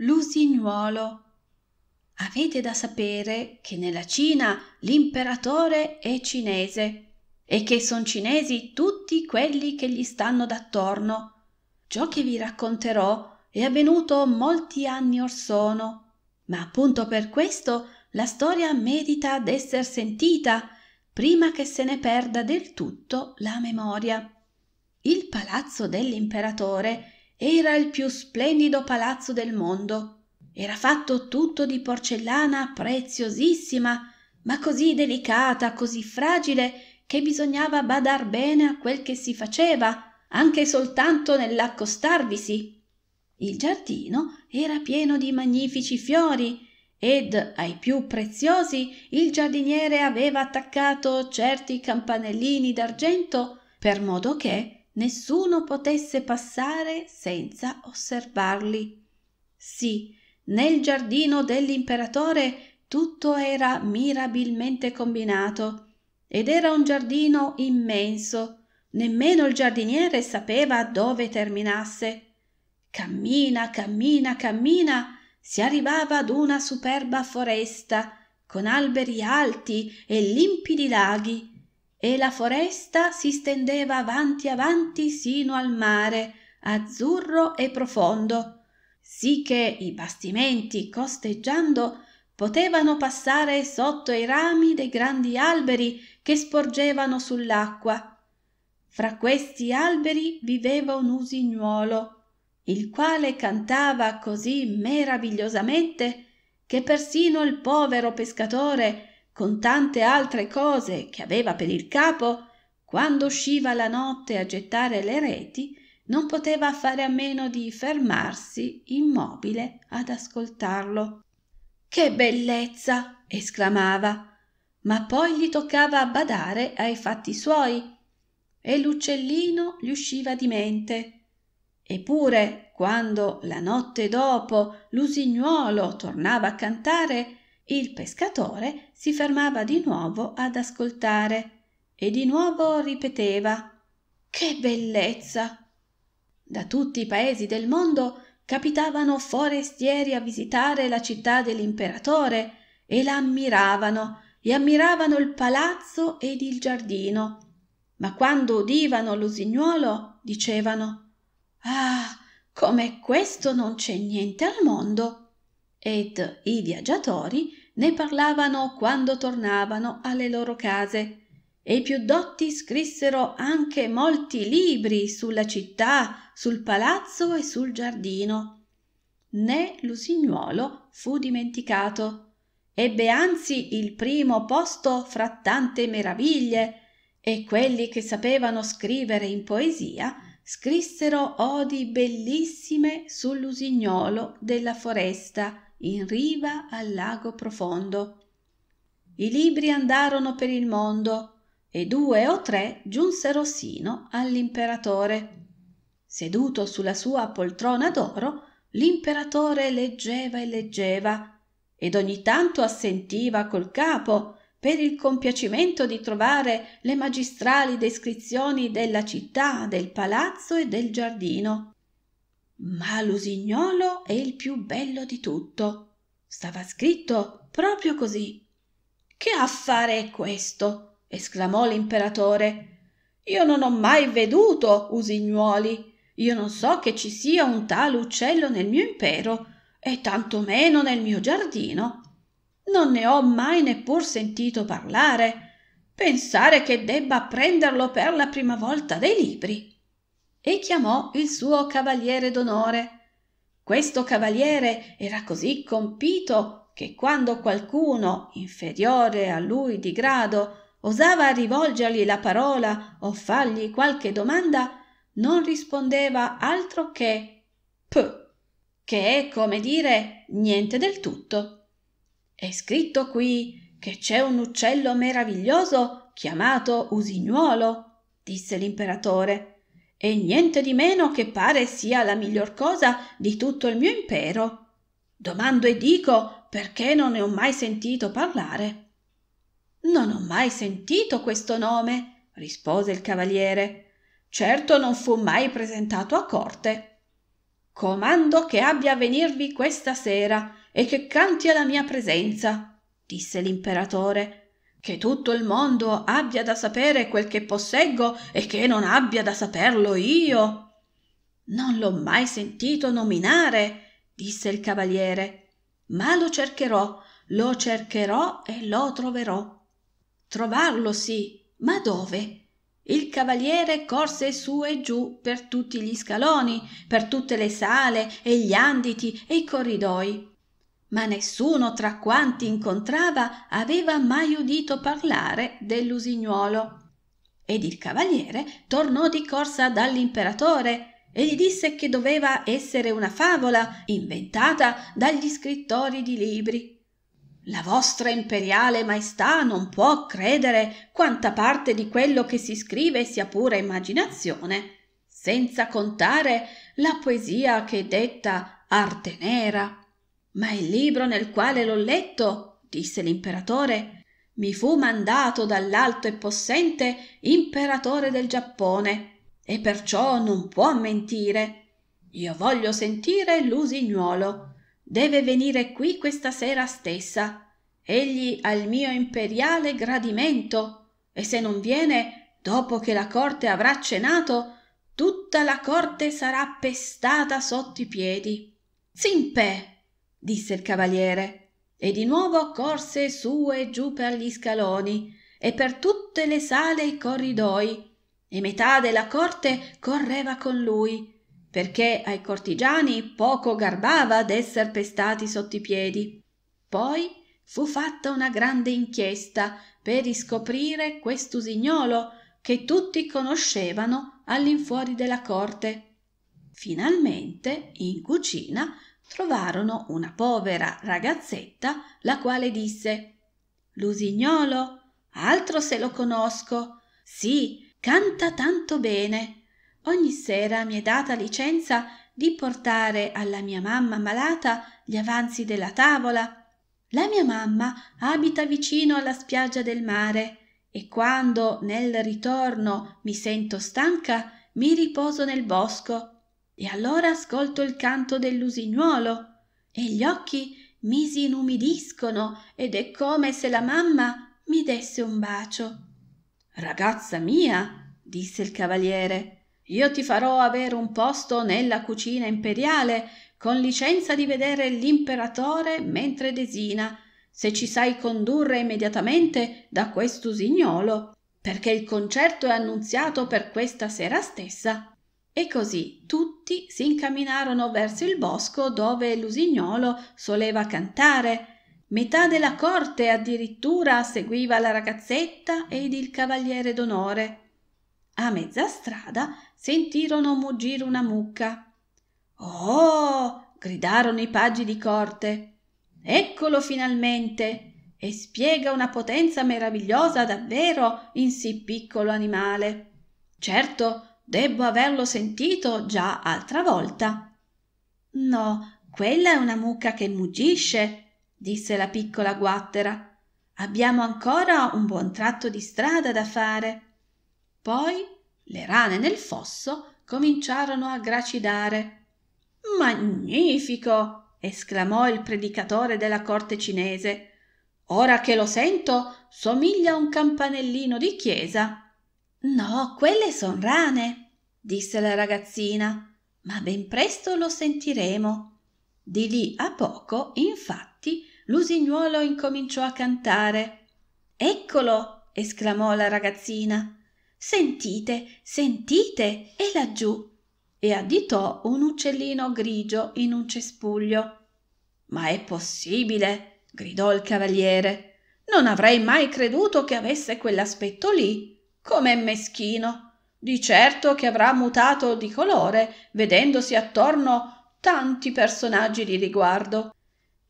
Lusignuolo. Avete da sapere che nella Cina l'imperatore è cinese e che son cinesi tutti quelli che gli stanno d'attorno. Ciò che vi racconterò è avvenuto molti anni or sono, ma appunto per questo la storia medita d'esser sentita prima che se ne perda del tutto la memoria. Il palazzo dell'imperatore era il più splendido palazzo del mondo. Era fatto tutto di porcellana preziosissima, ma così delicata, così fragile, che bisognava badar bene a quel che si faceva, anche soltanto nell'accostarvisi. Il giardino era pieno di magnifici fiori, ed ai più preziosi il giardiniere aveva attaccato certi campanellini d'argento per modo che nessuno potesse passare senza osservarli. Sì, nel giardino dell'imperatore tutto era mirabilmente combinato ed era un giardino immenso, nemmeno il giardiniere sapeva dove terminasse. Cammina, cammina, cammina, si arrivava ad una superba foresta con alberi alti e limpidi laghi e la foresta si stendeva avanti avanti sino al mare azzurro e profondo sì che i bastimenti costeggiando potevano passare sotto i rami dei grandi alberi che sporgevano sull'acqua. Fra questi alberi viveva un usignuolo il quale cantava così meravigliosamente che persino il povero pescatore con tante altre cose che aveva per il capo quando usciva la notte a gettare le reti non poteva fare a meno di fermarsi immobile ad ascoltarlo. Che bellezza! esclamava ma poi gli toccava badare ai fatti suoi e l'uccellino gli usciva di mente. Eppure quando la notte dopo l'usignuolo tornava a cantare il pescatore si fermava di nuovo ad ascoltare e di nuovo ripeteva che bellezza da tutti i paesi del mondo capitavano forestieri a visitare la città dell'imperatore e la ammiravano e ammiravano il palazzo ed il giardino ma quando udivano l'usignuolo dicevano Ah, come questo non c'è niente al mondo. Ed i viaggiatori ne parlavano quando tornavano alle loro case e i più dotti scrissero anche molti libri sulla città, sul palazzo e sul giardino. Né l'usignuolo fu dimenticato. Ebbe anzi il primo posto fra tante meraviglie e quelli che sapevano scrivere in poesia scrissero odi bellissime sull'usignolo della foresta in riva al lago profondo. I libri andarono per il mondo e due o tre giunsero sino all'imperatore. Seduto sulla sua poltrona d'oro, l'imperatore leggeva e leggeva ed ogni tanto assentiva col capo per il compiacimento di trovare le magistrali descrizioni della città, del palazzo e del giardino. Ma l'usignolo è il più bello di tutto. Stava scritto proprio così. Che affare è questo? esclamò l'imperatore. Io non ho mai veduto usignuoli. Io non so che ci sia un tale uccello nel mio impero e tanto meno nel mio giardino non ne ho mai neppur sentito parlare. Pensare che debba apprenderlo per la prima volta dai libri. E chiamò il suo cavaliere d'onore. Questo cavaliere era così compito che quando qualcuno inferiore a lui di grado osava rivolgergli la parola o fargli qualche domanda, non rispondeva altro che p, che è come dire niente del tutto. È scritto qui che c'è un uccello meraviglioso chiamato usignuolo, disse l'imperatore, e niente di meno che pare sia la miglior cosa di tutto il mio impero. Domando e dico perché non ne ho mai sentito parlare. Non ho mai sentito questo nome, rispose il cavaliere. Certo non fu mai presentato a corte. comando che abbia a venirvi questa sera e che canti alla mia presenza, disse l'imperatore, che tutto il mondo abbia da sapere quel che posseggo e che non abbia da saperlo io. Non l'ho mai sentito nominare, disse il cavaliere, ma lo cercherò, lo cercherò e lo troverò. Trovarlo sì, ma dove? Il cavaliere corse su e giù per tutti gli scaloni, per tutte le sale e gli anditi e i corridoi. Ma nessuno tra quanti incontrava aveva mai udito parlare dell'usignuolo. Ed il cavaliere tornò di corsa dall'imperatore e gli disse che doveva essere una favola inventata dagli scrittori di libri la vostra imperiale maestà non può credere quanta parte di quello che si scrive sia pura immaginazione, senza contare la poesia che è detta arte nera. Ma il libro nel quale l'ho letto, disse l'imperatore, mi fu mandato dall'alto e possente imperatore del Giappone, e perciò non può mentire. Io voglio sentire l'usignuolo deve venire qui questa sera stessa. Egli ha il mio imperiale gradimento e se non viene, dopo che la corte avrà cenato, tutta la corte sarà pestata sotto i piedi. Simpe, disse il cavaliere, e di nuovo corse su e giù per gli scaloni e per tutte le sale e i corridoi, e metà della corte correva con lui, perché ai cortigiani poco garbava d'esser pestati sotto i piedi. Poi fu fatta una grande inchiesta per riscoprire quest'usignolo che tutti conoscevano all'infuori della corte. Finalmente, in cucina, trovarono una povera ragazzetta, la quale disse L'usignolo? Altro se lo conosco. Sì, canta tanto bene ogni sera mi è data licenza di portare alla mia mamma malata gli avanzi della tavola. La mia mamma abita vicino alla spiaggia del mare e quando nel ritorno mi sento stanca mi riposo nel bosco e allora ascolto il canto dell'usignuolo e gli occhi mi si inumidiscono ed è come se la mamma mi desse un bacio. Ragazza mia, disse il cavaliere, io ti farò avere un posto nella cucina imperiale con licenza di vedere l'imperatore mentre desina, se ci sai condurre immediatamente da quest'usignolo, perché il concerto è annunziato per questa sera stessa. E così tutti si incamminarono verso il bosco dove l'usignolo soleva cantare. Metà della corte addirittura seguiva la ragazzetta ed il cavaliere d'onore. A mezza strada sentirono muggire una mucca. Oh! gridarono i paggi di corte. Eccolo finalmente! E spiega una potenza meravigliosa davvero in sì piccolo animale. Certo, debbo averlo sentito già altra volta. No, quella è una mucca che muggisce, disse la piccola guattera. Abbiamo ancora un buon tratto di strada da fare. Poi le rane nel fosso cominciarono a gracidare. Magnifico! esclamò il predicatore della corte cinese. Ora che lo sento, somiglia a un campanellino di chiesa. No, quelle son rane, disse la ragazzina, ma ben presto lo sentiremo. Di lì a poco, infatti, l'usignuolo incominciò a cantare. Eccolo! esclamò la ragazzina. Sentite, sentite, è laggiù. E additò un uccellino grigio in un cespuglio. Ma è possibile, gridò il cavaliere. Non avrei mai creduto che avesse quell'aspetto lì. Com'è meschino. Di certo che avrà mutato di colore, vedendosi attorno tanti personaggi di riguardo.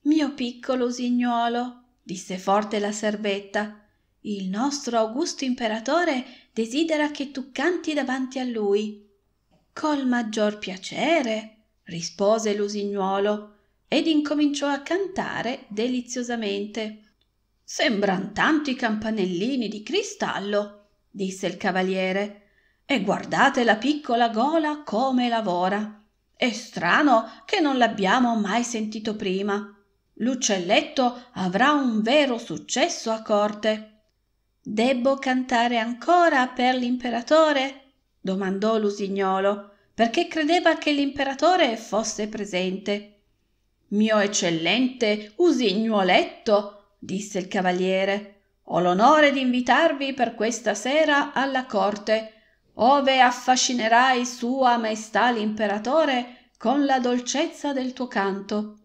Mio piccolo usignuolo, disse forte la servetta, il nostro augusto imperatore desidera che tu canti davanti a lui. Col maggior piacere, rispose l'usignuolo ed incominciò a cantare deliziosamente. Sembran tanti campanellini di cristallo, disse il cavaliere, e guardate la piccola gola come lavora. È strano che non l'abbiamo mai sentito prima. L'uccelletto avrà un vero successo a corte. Debbo cantare ancora per l'imperatore? domandò l'usignolo, perché credeva che l'imperatore fosse presente. Mio eccellente usignuoletto, disse il cavaliere, ho l'onore di invitarvi per questa sera alla corte ove affascinerai Sua Maestà l'Imperatore con la dolcezza del tuo canto.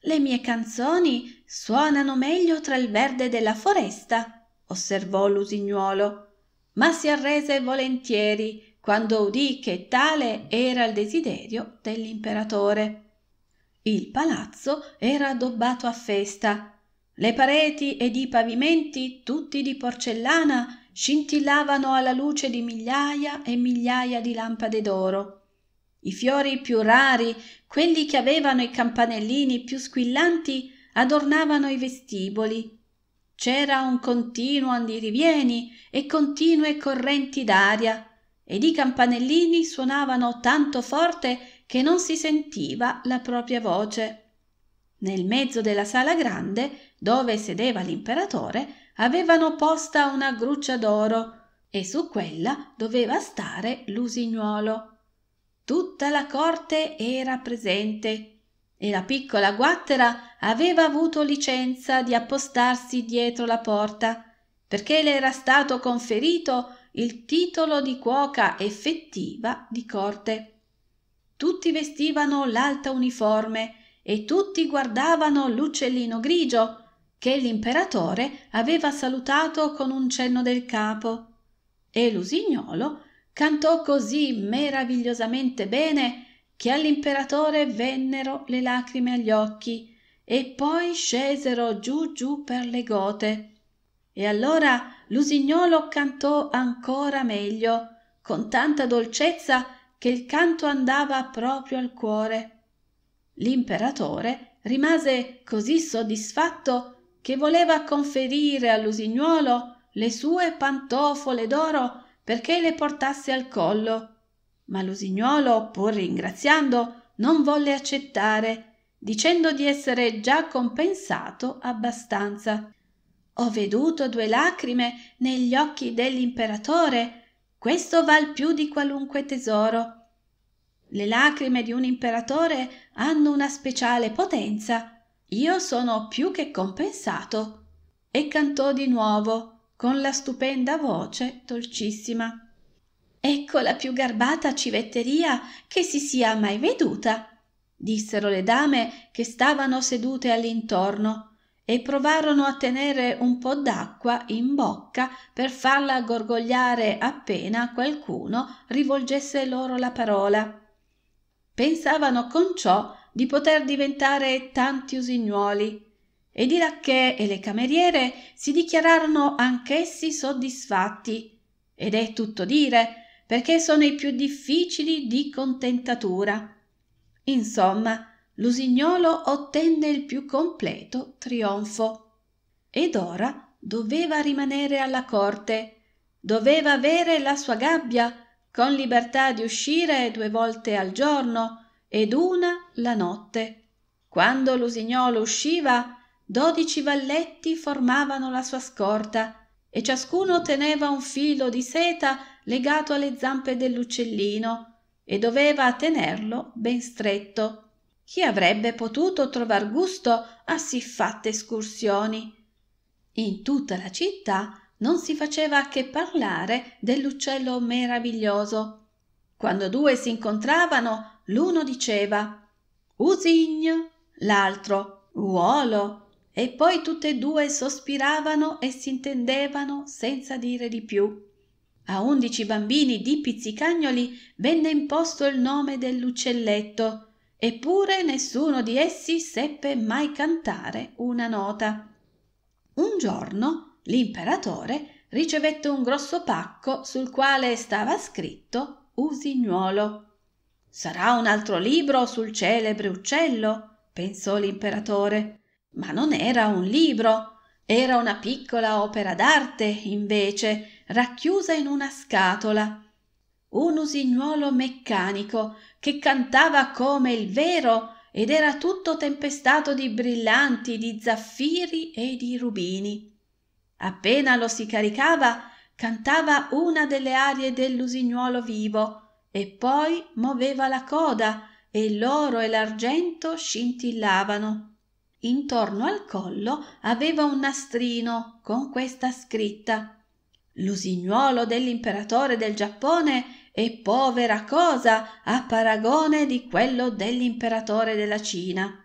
Le mie canzoni suonano meglio tra il verde della foresta, osservò l'usignuolo, ma si arrese volentieri quando udì che tale era il desiderio dell'imperatore. Il palazzo era addobbato a festa, le pareti ed i pavimenti tutti di porcellana scintillavano alla luce di migliaia e migliaia di lampade d'oro. I fiori più rari, quelli che avevano i campanellini più squillanti, adornavano i vestiboli. C'era un continuo andirivieni e continue correnti d'aria, ed i campanellini suonavano tanto forte che non si sentiva la propria voce. Nel mezzo della sala grande, dove sedeva l'imperatore, avevano posta una gruccia d'oro e su quella doveva stare l'usignuolo. Tutta la corte era presente e la piccola guattera aveva avuto licenza di appostarsi dietro la porta perché le era stato conferito il titolo di cuoca effettiva di corte. Tutti vestivano l'alta uniforme e tutti guardavano l'uccellino grigio che l'imperatore aveva salutato con un cenno del capo e l'usignolo cantò così meravigliosamente bene che all'imperatore vennero le lacrime agli occhi e poi scesero giù giù per le gote. E allora l'usignolo cantò ancora meglio, con tanta dolcezza che il canto andava proprio al cuore. L'imperatore rimase così soddisfatto che voleva conferire all'usignuolo le sue pantofole d'oro perché le portasse al collo. Ma l'usignuolo, pur ringraziando, non volle accettare, dicendo di essere già compensato abbastanza. Ho veduto due lacrime negli occhi dell'imperatore, questo val più di qualunque tesoro. Le lacrime di un imperatore hanno una speciale potenza io sono più che compensato. E cantò di nuovo, con la stupenda voce dolcissima. Ecco la più garbata civetteria che si sia mai veduta, dissero le dame che stavano sedute all'intorno e provarono a tenere un po d'acqua in bocca per farla gorgogliare appena qualcuno rivolgesse loro la parola. Pensavano con ciò di poter diventare tanti usignuoli e di lacché e le cameriere si dichiararono anch'essi soddisfatti ed è tutto dire perché sono i più difficili di contentatura. Insomma, l'usignolo ottenne il più completo trionfo. Ed ora doveva rimanere alla corte, doveva avere la sua gabbia, con libertà di uscire due volte al giorno, ed una la notte. Quando l'usignolo usciva, dodici valletti formavano la sua scorta e ciascuno teneva un filo di seta legato alle zampe dell'uccellino e doveva tenerlo ben stretto. Chi avrebbe potuto trovar gusto a siffatte escursioni? In tutta la città non si faceva che parlare dell'uccello meraviglioso. Quando due si incontravano, L'uno diceva Usigno, l'altro Uolo, e poi tutte e due sospiravano e si intendevano senza dire di più. A undici bambini di pizzicagnoli venne imposto il nome dell'uccelletto, eppure nessuno di essi seppe mai cantare una nota. Un giorno l'imperatore ricevette un grosso pacco sul quale stava scritto Usignuolo. Sarà un altro libro sul celebre uccello, pensò l'imperatore. Ma non era un libro, era una piccola opera d'arte, invece, racchiusa in una scatola. un usignuolo meccanico che cantava come il vero ed era tutto tempestato di brillanti, di zaffiri e di rubini. Appena lo si caricava, cantava una delle arie dell'usignuolo vivo e poi moveva la coda e l'oro e l'argento scintillavano. Intorno al collo aveva un nastrino con questa scritta L'usignuolo dell'imperatore del Giappone è povera cosa a paragone di quello dell'imperatore della Cina.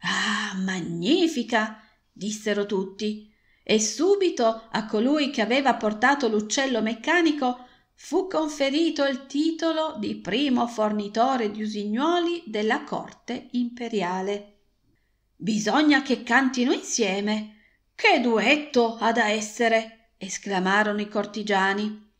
Ah, magnifica! dissero tutti, e subito a colui che aveva portato l'uccello meccanico fu conferito il titolo di primo fornitore di usignuoli della corte imperiale. Bisogna che cantino insieme. Che duetto ha da essere! esclamarono i cortigiani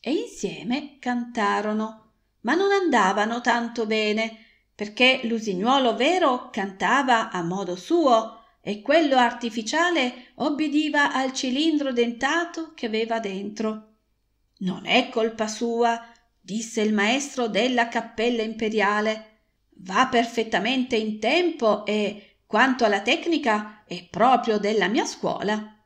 e insieme cantarono ma non andavano tanto bene perché l'usignuolo vero cantava a modo suo e quello artificiale obbediva al cilindro dentato che aveva dentro. Non è colpa sua disse il maestro della cappella imperiale. Va perfettamente in tempo e quanto alla tecnica è proprio della mia scuola.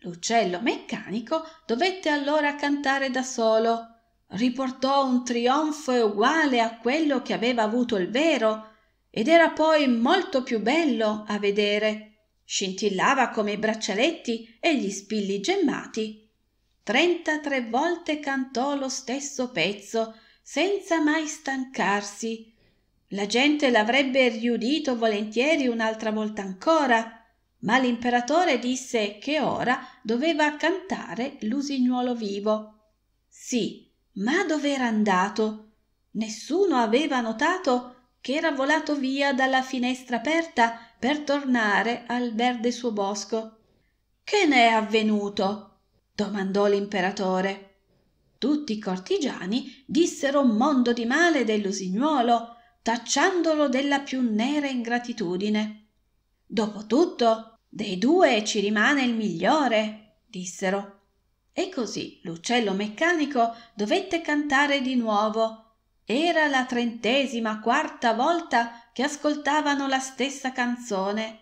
L'uccello meccanico dovette allora cantare da solo. Riportò un trionfo uguale a quello che aveva avuto il vero, ed era poi molto più bello a vedere. Scintillava come i braccialetti e gli spilli gemmati. Trentatré volte cantò lo stesso pezzo, senza mai stancarsi. La gente l'avrebbe riudito volentieri un'altra volta ancora, ma l'imperatore disse che ora doveva cantare l'usignuolo vivo. Sì, ma dov'era andato? Nessuno aveva notato che era volato via dalla finestra aperta per tornare al verde suo bosco. Che ne è avvenuto? domandò l'imperatore. Tutti i cortigiani dissero un mondo di male dell'usignuolo, tacciandolo della più nera ingratitudine. Dopotutto, dei due ci rimane il migliore, dissero. E così l'uccello meccanico dovette cantare di nuovo. Era la trentesima quarta volta che ascoltavano la stessa canzone,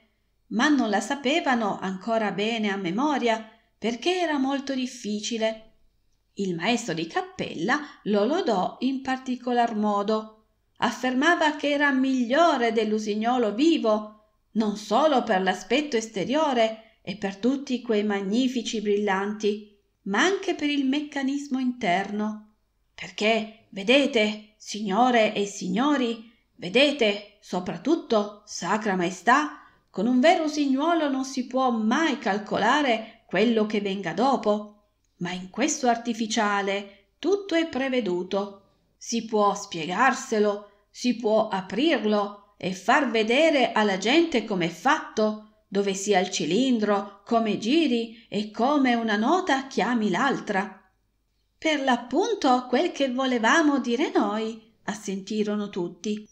ma non la sapevano ancora bene a memoria perché era molto difficile. Il maestro di cappella lo lodò in particolar modo. Affermava che era migliore dell'usignolo vivo non solo per l'aspetto esteriore e per tutti quei magnifici brillanti, ma anche per il meccanismo interno. Perché, vedete, signore e signori, vedete, soprattutto, Sacra Maestà, con un vero signuolo non si può mai calcolare quello che venga dopo, ma in questo artificiale tutto è preveduto. Si può spiegarselo, si può aprirlo, e far vedere alla gente com'è fatto, dove sia il cilindro, come giri e come una nota chiami l'altra. Per l'appunto quel che volevamo dire noi, assentirono tutti.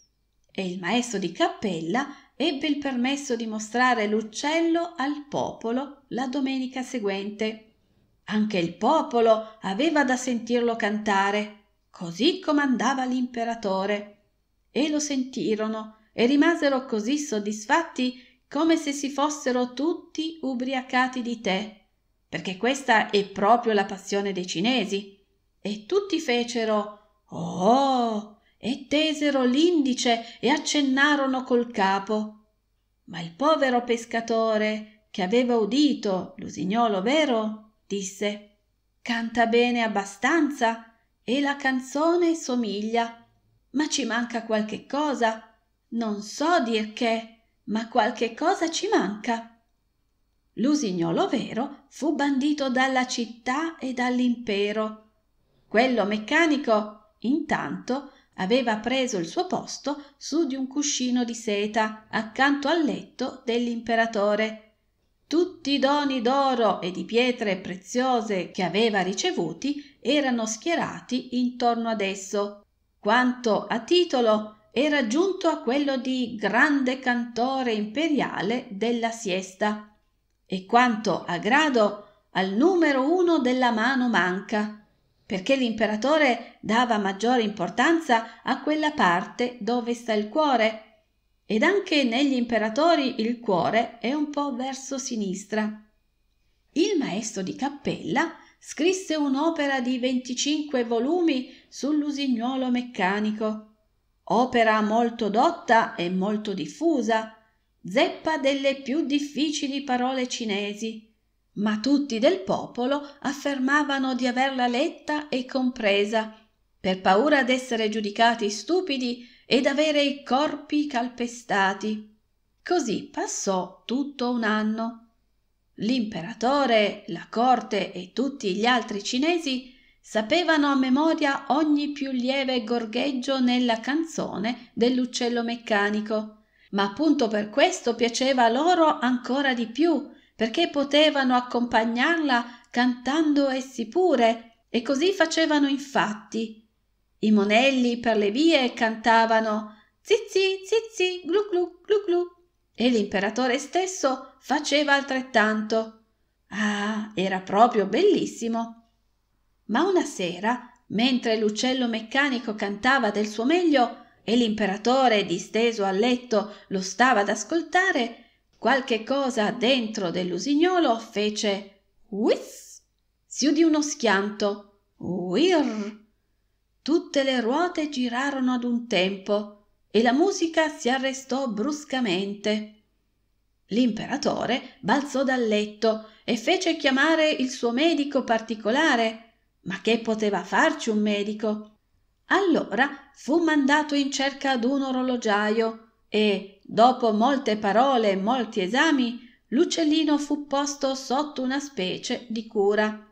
E il maestro di cappella ebbe il permesso di mostrare l'uccello al popolo la domenica seguente. Anche il popolo aveva da sentirlo cantare, così comandava l'imperatore. E lo sentirono e rimasero così soddisfatti come se si fossero tutti ubriacati di tè, perché questa è proprio la passione dei cinesi. E tutti fecero Oh! e tesero l'indice e accennarono col capo. Ma il povero pescatore, che aveva udito l'usignolo vero, disse Canta bene abbastanza e la canzone somiglia, ma ci manca qualche cosa non so dir che, ma qualche cosa ci manca. L'usignolo vero fu bandito dalla città e dall'impero. Quello meccanico, intanto, aveva preso il suo posto su di un cuscino di seta accanto al letto dell'imperatore. Tutti i doni d'oro e di pietre preziose che aveva ricevuti erano schierati intorno ad esso. Quanto a titolo, era giunto a quello di grande cantore imperiale della siesta e quanto a grado al numero uno della mano manca perché l'imperatore dava maggiore importanza a quella parte dove sta il cuore, ed anche negli imperatori il cuore è un po' verso sinistra. Il maestro di cappella scrisse un'opera di 25 volumi sull'usignuolo meccanico, opera molto dotta e molto diffusa, zeppa delle più difficili parole cinesi, ma tutti del popolo affermavano di averla letta e compresa, per paura d'essere giudicati stupidi ed avere i corpi calpestati. Così passò tutto un anno. L'imperatore, la corte e tutti gli altri cinesi sapevano a memoria ogni più lieve gorgheggio nella canzone dell'uccello meccanico, ma appunto per questo piaceva loro ancora di più, perché potevano accompagnarla cantando essi pure, e così facevano infatti. I monelli per le vie cantavano zizi, zizi, glu glu, glu glu, e l'imperatore stesso faceva altrettanto. Ah, era proprio bellissimo. Ma una sera, mentre l'uccello meccanico cantava del suo meglio e l'imperatore, disteso a letto, lo stava ad ascoltare, qualche cosa dentro dell'usignolo fece whis, si udì uno schianto, whir. Tutte le ruote girarono ad un tempo e la musica si arrestò bruscamente. L'imperatore balzò dal letto e fece chiamare il suo medico particolare. Ma che poteva farci un medico? Allora fu mandato in cerca d'un orologiaio e, dopo molte parole e molti esami, l'uccellino fu posto sotto una specie di cura.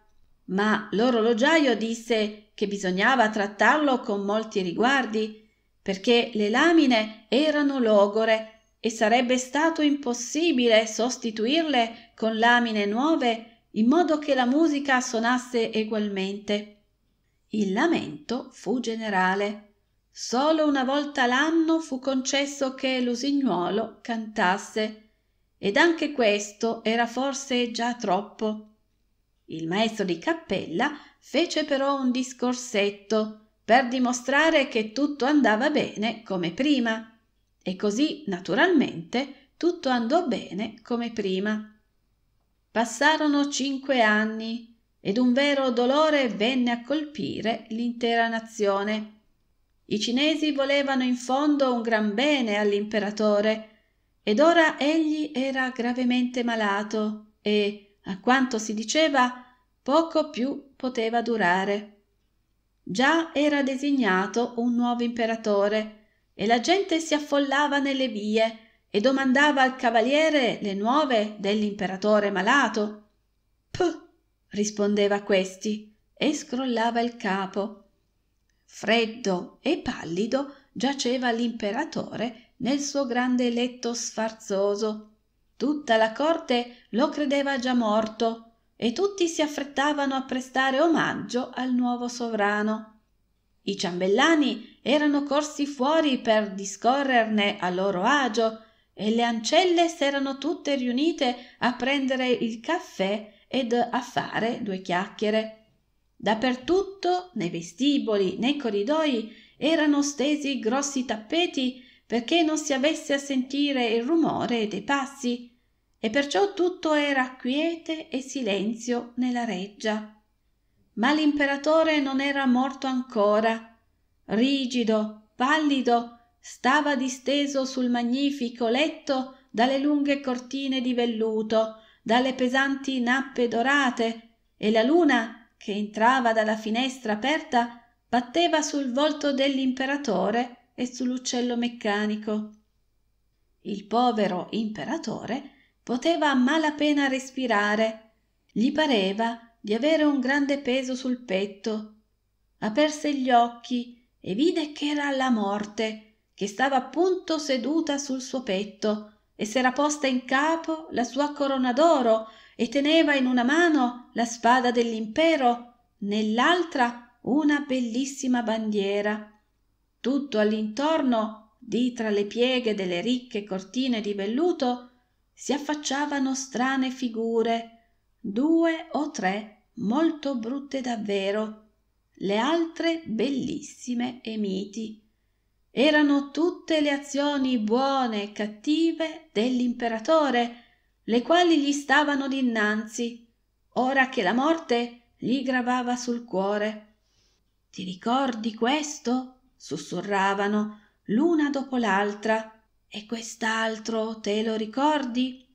Ma l'orologiaio disse che bisognava trattarlo con molti riguardi, perché le lamine erano logore e sarebbe stato impossibile sostituirle con lamine nuove in modo che la musica suonasse egualmente. Il lamento fu generale. Solo una volta l'anno fu concesso che l'usignuolo cantasse, ed anche questo era forse già troppo. Il maestro di cappella fece però un discorsetto per dimostrare che tutto andava bene come prima e così, naturalmente, tutto andò bene come prima. Passarono cinque anni ed un vero dolore venne a colpire l'intera nazione. I cinesi volevano in fondo un gran bene all'imperatore ed ora egli era gravemente malato e, a quanto si diceva, poco più poteva durare. Già era designato un nuovo imperatore e la gente si affollava nelle vie e domandava al cavaliere le nuove dell'imperatore malato. Puh, rispondeva questi e scrollava il capo. Freddo e pallido giaceva l'imperatore nel suo grande letto sfarzoso. Tutta la corte lo credeva già morto e tutti si affrettavano a prestare omaggio al nuovo sovrano. I ciambellani erano corsi fuori per discorrerne a loro agio e le ancelle s'erano tutte riunite a prendere il caffè ed a fare due chiacchiere. Dappertutto, nei vestiboli, nei corridoi, erano stesi grossi tappeti perché non si avesse a sentire il rumore dei passi, e perciò tutto era quiete e silenzio nella reggia. Ma l'imperatore non era morto ancora. Rigido pallido stava disteso sul magnifico letto dalle lunghe cortine di velluto dalle pesanti nappe dorate e la luna che entrava dalla finestra aperta batteva sul volto dell'imperatore e sull'uccello meccanico. Il povero imperatore poteva a malapena respirare. Gli pareva di avere un grande peso sul petto. Aperse gli occhi e vide ch'era la morte che stava appunto seduta sul suo petto e s'era posta in capo la sua corona d'oro e teneva in una mano la spada dell'impero nell'altra una bellissima bandiera tutto all'intorno di tra le pieghe delle ricche cortine di velluto si affacciavano strane figure due o tre molto brutte davvero le altre bellissime e miti. Erano tutte le azioni buone e cattive dell'imperatore, le quali gli stavano dinanzi, ora che la morte gli gravava sul cuore. Ti ricordi questo? sussurravano l'una dopo l'altra. E quest'altro te lo ricordi?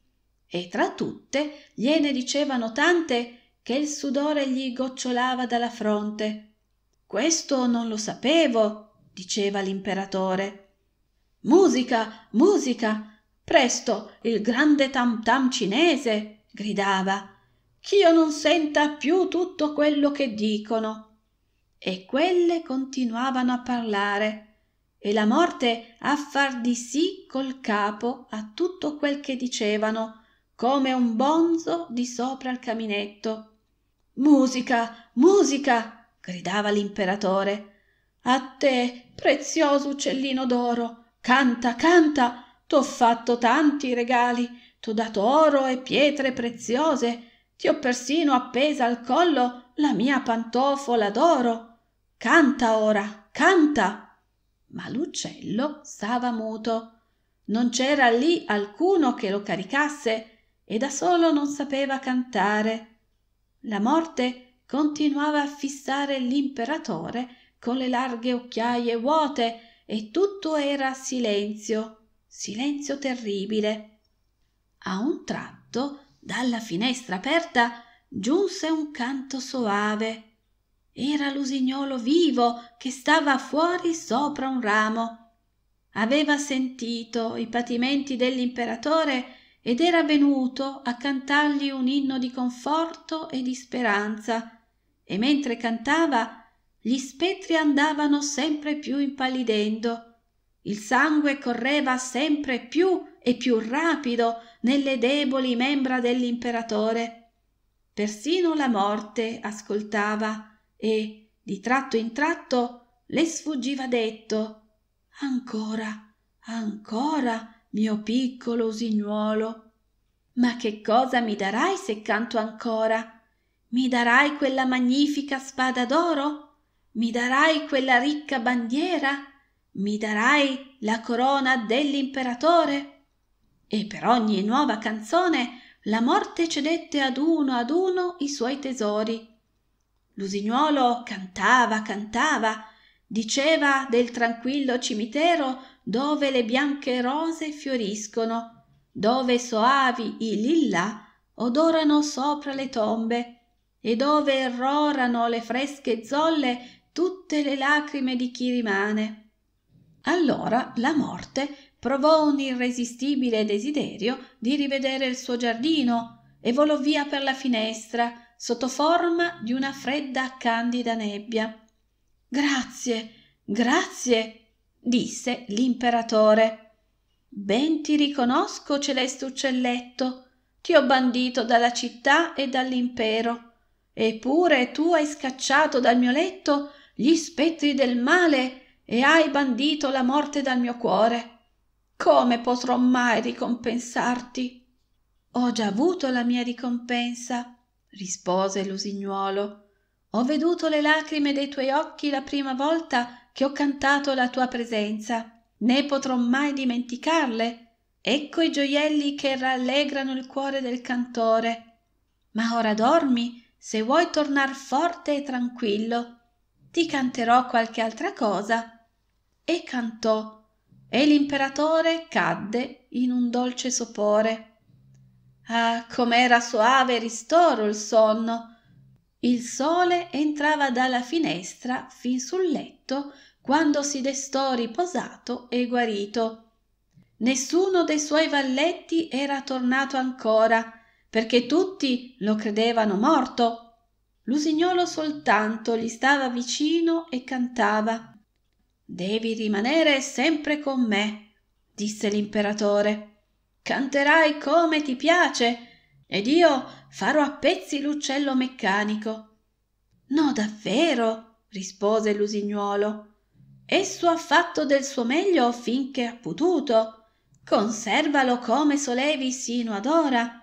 E tra tutte gliene dicevano tante che il sudore gli gocciolava dalla fronte. Questo non lo sapevo, diceva l'imperatore. Musica, musica, presto il grande tam tam cinese, gridava, ch'io non senta più tutto quello che dicono. E quelle continuavano a parlare, e la morte a far di sì col capo a tutto quel che dicevano, come un bonzo di sopra il caminetto. Musica, musica! gridava l'imperatore. A te, prezioso uccellino d'oro, canta, canta! T'ho fatto tanti regali, t'ho dato oro e pietre preziose, ti ho persino appesa al collo la mia pantofola d'oro. Canta ora, canta! Ma l'uccello stava muto. Non c'era lì alcuno che lo caricasse e da solo non sapeva cantare. La morte continuava a fissare l'imperatore con le larghe occhiaie vuote e tutto era silenzio, silenzio terribile. A un tratto, dalla finestra aperta, giunse un canto soave. Era l'usignolo vivo che stava fuori sopra un ramo. Aveva sentito i patimenti dell'imperatore ed era venuto a cantargli un inno di conforto e di speranza, e mentre cantava gli spettri andavano sempre più impallidendo, il sangue correva sempre più e più rapido nelle deboli membra dell'imperatore. Persino la morte ascoltava e, di tratto in tratto, le sfuggiva detto Ancora, ancora, mio piccolo usignuolo. Ma che cosa mi darai se canto ancora? Mi darai quella magnifica spada d'oro? Mi darai quella ricca bandiera? Mi darai la corona dell'imperatore? E per ogni nuova canzone la morte cedette ad uno ad uno i suoi tesori. L'usignuolo cantava, cantava, diceva del tranquillo cimitero dove le bianche rose fioriscono, dove soavi i lilla odorano sopra le tombe e dove errorano le fresche zolle tutte le lacrime di chi rimane. Allora la morte provò un irresistibile desiderio di rivedere il suo giardino e volò via per la finestra sotto forma di una fredda candida nebbia. Grazie, grazie, disse l'imperatore. Ben ti riconosco, celeste uccelletto, ti ho bandito dalla città e dall'impero, eppure tu hai scacciato dal mio letto gli spettri del male e hai bandito la morte dal mio cuore. Come potrò mai ricompensarti? Ho già avuto la mia ricompensa, rispose l'usignuolo. Ho veduto le lacrime dei tuoi occhi la prima volta che ho cantato la tua presenza, né potrò mai dimenticarle. Ecco i gioielli che rallegrano il cuore del cantore. Ma ora dormi, se vuoi tornar forte e tranquillo. Ti canterò qualche altra cosa. E cantò, e l'imperatore cadde in un dolce sopore. Ah, com'era soave e ristoro il sonno! Il sole entrava dalla finestra fin sul letto quando si destò riposato e guarito. Nessuno dei suoi valletti era tornato ancora, perché tutti lo credevano morto. L'usignolo soltanto gli stava vicino e cantava. Devi rimanere sempre con me, disse l'imperatore. Canterai come ti piace, ed io farò a pezzi l'uccello meccanico. No, davvero, rispose l'usignuolo. Esso ha fatto del suo meglio finché ha potuto. Conservalo come solevi sino ad ora.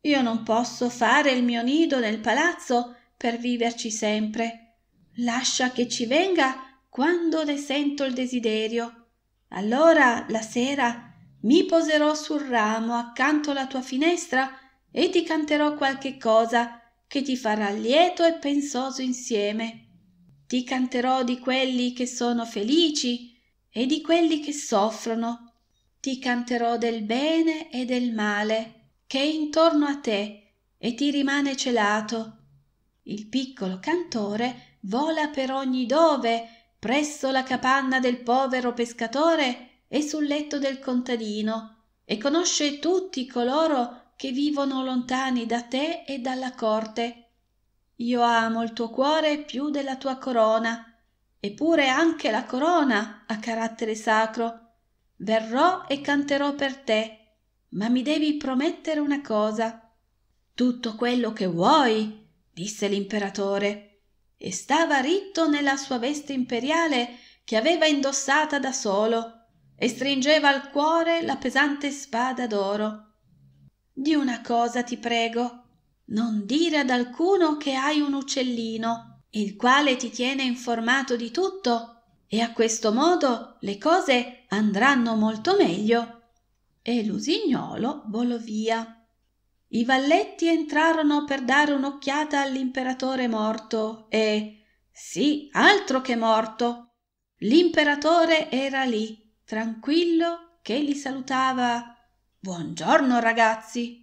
Io non posso fare il mio nido nel palazzo per viverci sempre. lascia che ci venga quando ne sento il desiderio. Allora, la sera, mi poserò sul ramo accanto alla tua finestra e ti canterò qualche cosa che ti farà lieto e pensoso insieme. Ti canterò di quelli che sono felici e di quelli che soffrono. Ti canterò del bene e del male che è intorno a te e ti rimane celato. Il piccolo cantore vola per ogni dove, presso la capanna del povero pescatore e sul letto del contadino, e conosce tutti coloro che vivono lontani da te e dalla corte io amo il tuo cuore più della tua corona, eppure anche la corona ha carattere sacro. Verrò e canterò per te, ma mi devi promettere una cosa. Tutto quello che vuoi, disse l'imperatore, e stava ritto nella sua veste imperiale che aveva indossata da solo, e stringeva al cuore la pesante spada d'oro. Di una cosa ti prego, non dire ad alcuno che hai un uccellino, il quale ti tiene informato di tutto, e a questo modo le cose andranno molto meglio. E l'usignolo volò via. I valletti entrarono per dare un'occhiata all'imperatore morto e sì, altro che morto. L'imperatore era lì, tranquillo, che li salutava. Buongiorno, ragazzi.